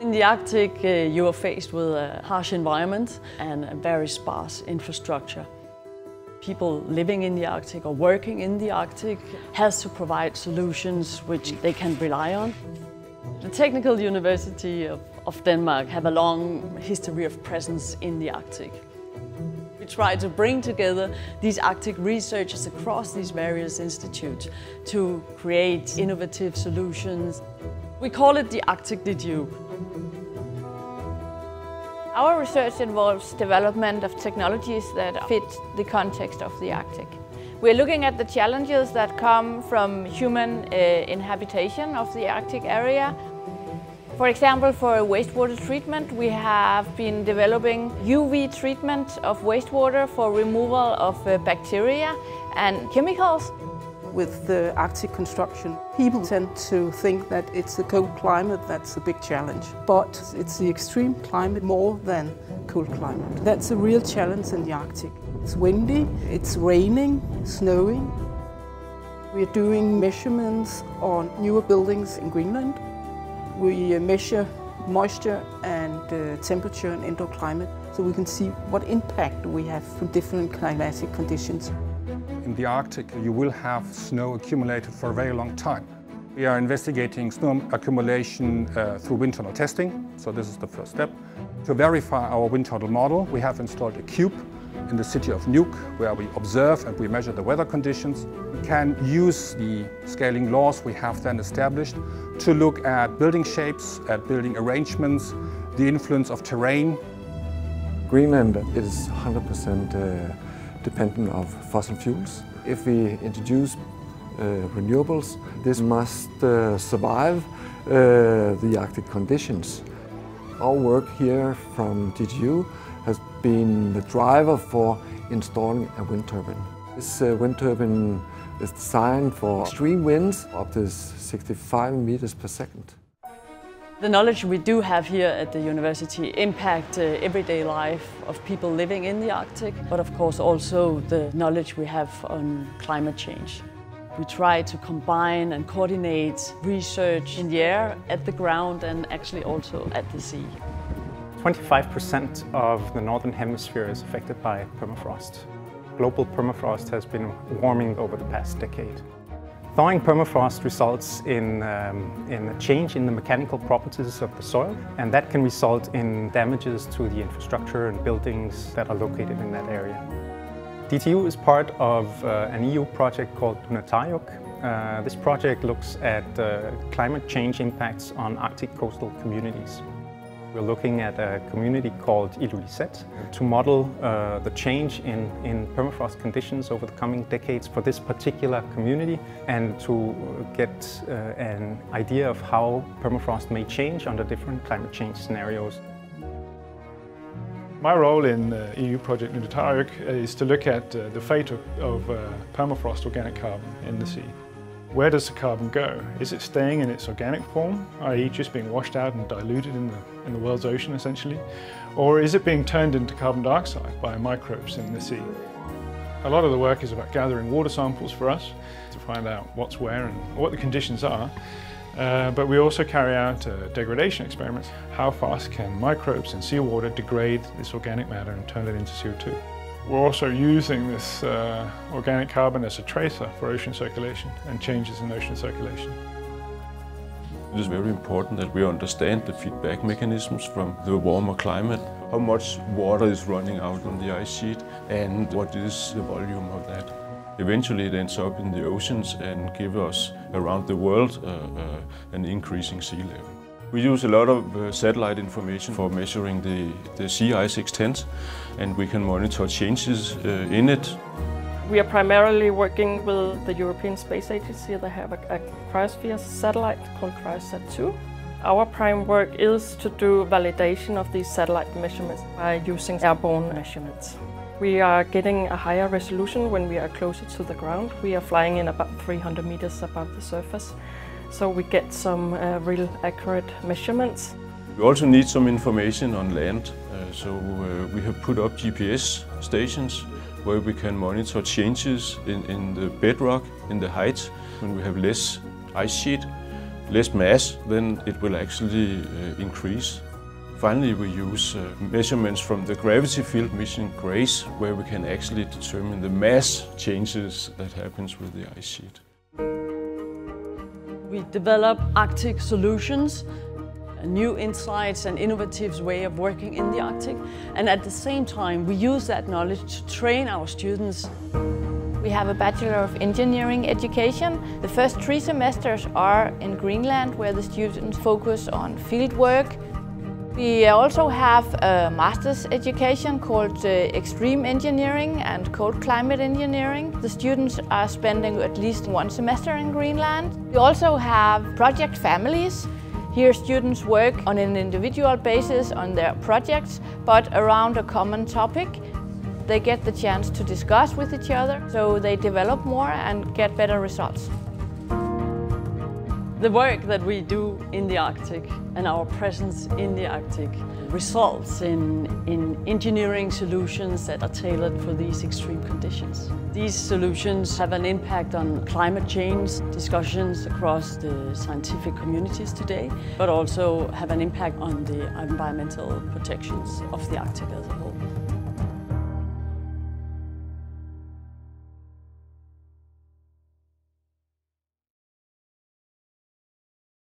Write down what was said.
In the Arctic, uh, you are faced with a harsh environment and a very sparse infrastructure. People living in the Arctic or working in the Arctic has to provide solutions which they can rely on. The Technical University of, of Denmark have a long history of presence in the Arctic. Try to bring together these Arctic researchers across these various institutes to create innovative solutions. We call it the Arctic DTU. Our research involves development of technologies that fit the context of the Arctic. We're looking at the challenges that come from human uh, inhabitation of the Arctic area. For example, for wastewater treatment, we have been developing UV treatment of wastewater for removal of uh, bacteria and chemicals with the Arctic construction. People tend to think that it's the cold climate that's a big challenge, but it's the extreme climate more than cold climate. That's a real challenge in the Arctic. It's windy, it's raining, snowing. We're doing measurements on newer buildings in Greenland. We measure moisture and uh, temperature and indoor climate so we can see what impact we have from different climatic conditions. In the Arctic, you will have snow accumulated for a very long time. We are investigating snow accumulation uh, through wind tunnel testing, so this is the first step. To verify our wind tunnel model, we have installed a cube in the city of Nuuk, where we observe and we measure the weather conditions. We can use the scaling laws we have then established to look at building shapes, at building arrangements, the influence of terrain. Greenland is 100% uh, dependent of fossil fuels. If we introduce uh, renewables, this must uh, survive uh, the Arctic conditions. Our work here from DTU has been the driver for installing a wind turbine. This uh, wind turbine is designed for extreme winds up to 65 meters per second. The knowledge we do have here at the university impact uh, everyday life of people living in the Arctic, but of course also the knowledge we have on climate change. We try to combine and coordinate research in the air, at the ground and actually also at the sea. 25% of the Northern Hemisphere is affected by permafrost. Global permafrost has been warming over the past decade. Thawing permafrost results in, um, in a change in the mechanical properties of the soil, and that can result in damages to the infrastructure and buildings that are located in that area. DTU is part of uh, an EU project called Nunataryuk. Uh, this project looks at uh, climate change impacts on Arctic coastal communities. We're looking at a community called Ilulissat to model uh, the change in, in permafrost conditions over the coming decades for this particular community and to get uh, an idea of how permafrost may change under different climate change scenarios. My role in the EU project Nunataryuk is to look at uh, the fate of, of uh, permafrost organic carbon in the sea. Where does the carbon go? Is it staying in its organic form, i.e. just being washed out and diluted in the, in the world's ocean essentially? Or is it being turned into carbon dioxide by microbes in the sea? A lot of the work is about gathering water samples for us to find out what's where and what the conditions are. Uh, but we also carry out uh, degradation experiments. How fast can microbes in seawater degrade this organic matter and turn it into CO2? We're also using this uh, organic carbon as a tracer for ocean circulation and changes in ocean circulation. It is very important that we understand the feedback mechanisms from the warmer climate, how much water is running out on the ice sheet and what is the volume of that. Eventually it ends up in the oceans and gives us around the world uh, uh, an increasing sea level. We use a lot of uh, satellite information for measuring the, the sea ice extent and we can monitor changes uh, in it. We are primarily working with the European Space Agency. They have a, a cryosphere satellite called Cryosat-2. Our prime work is to do validation of these satellite measurements by using airborne measurements. We are getting a higher resolution when we are closer to the ground. We are flying in about 300 meters above the surface, so we get some uh, real accurate measurements. We also need some information on land, uh, so uh, we have put up GPS stations where we can monitor changes in, in the bedrock, in the height, when we have less ice sheet. less mass, then it will actually uh, increase. Finally, we use uh, measurements from the gravity field mission GRACE, where we can actually determine the mass changes that happens with the ice sheet. We develop Arctic solutions, uh, new insights and innovative way of working in the Arctic. And at the same time, we use that knowledge to train our students we have a Bachelor of Engineering education. The first three semesters are in Greenland where the students focus on field work. We also have a master's education called uh, Extreme Engineering and Cold Climate Engineering. The students are spending at least one semester in Greenland. We also have project families. Here students work on an individual basis on their projects, but around a common topic. They get the chance to discuss with each other, so they develop more and get better results. The work that we do in the Arctic and our presence in the Arctic results in, in engineering solutions that are tailored for these extreme conditions. These solutions have an impact on climate change discussions across the scientific communities today, but also have an impact on the environmental protections of the Arctic as a whole.